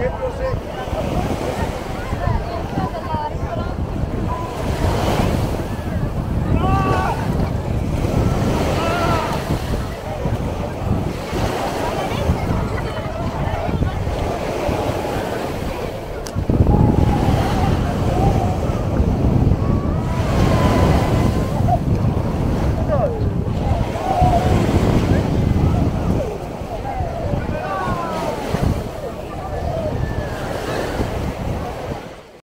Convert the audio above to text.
Tem projeto.